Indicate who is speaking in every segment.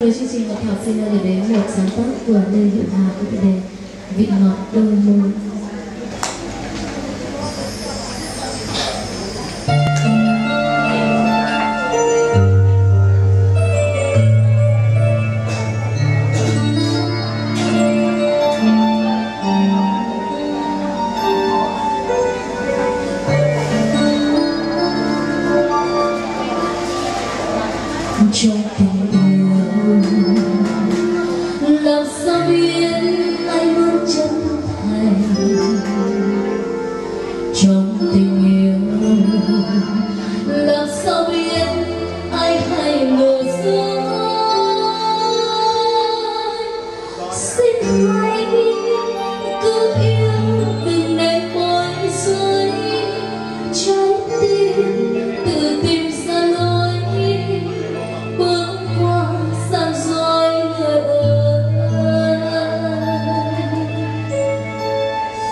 Speaker 1: Với chương trình học thuật xin gửi đến một sáng tác của Lê Hiệu Hà với tựa đề Vị ngọt, đôi môi. trong làm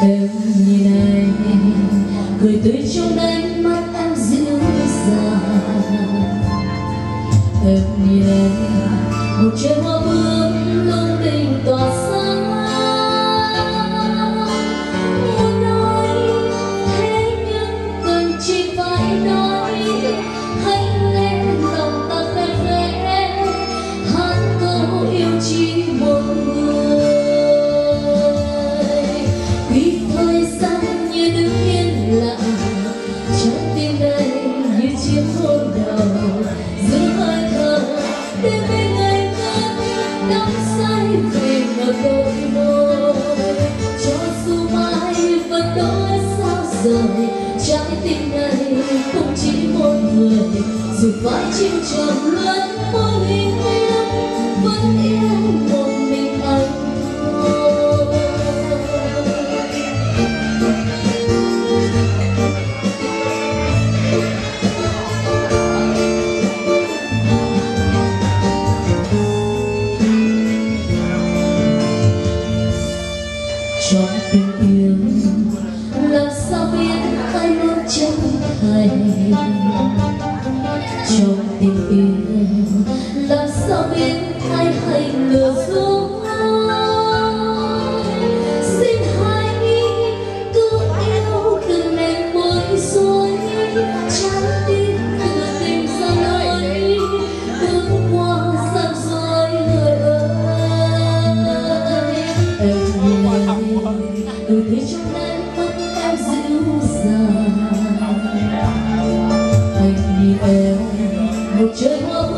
Speaker 1: em nhìn anh, cười tươi trong ánh mắt em dịu dàng. Em nhìn anh, một trời hoa bướm đắm say về ngọt đôi môi cho dù mai vẫn đôi sao rời, trái tim này không chỉ một người. Dù phải chim tròn luân muôn linh yêu vẫn yêu trong tình yêu. Làm sao biết ai luôn chân thành trong tình yêu làm sao biết ai từ thế trong em mắt em dịu dàng thành nhìn em một trời hoa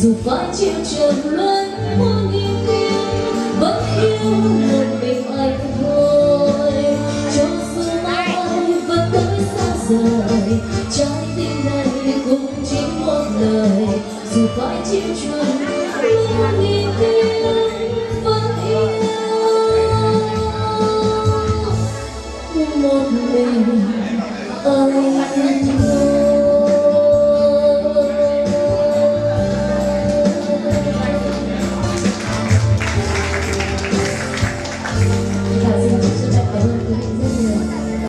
Speaker 1: dù phải chịu trần luân muôn nghìn kiếp, vẫn yêu một mình anh thôi. Cho dù mai vẫn tới xa rời, trái tim này cũng chỉ một lời. Dù phải chịu trần muôn nghìn kiếp, vẫn yêu. Một mình anh thôi.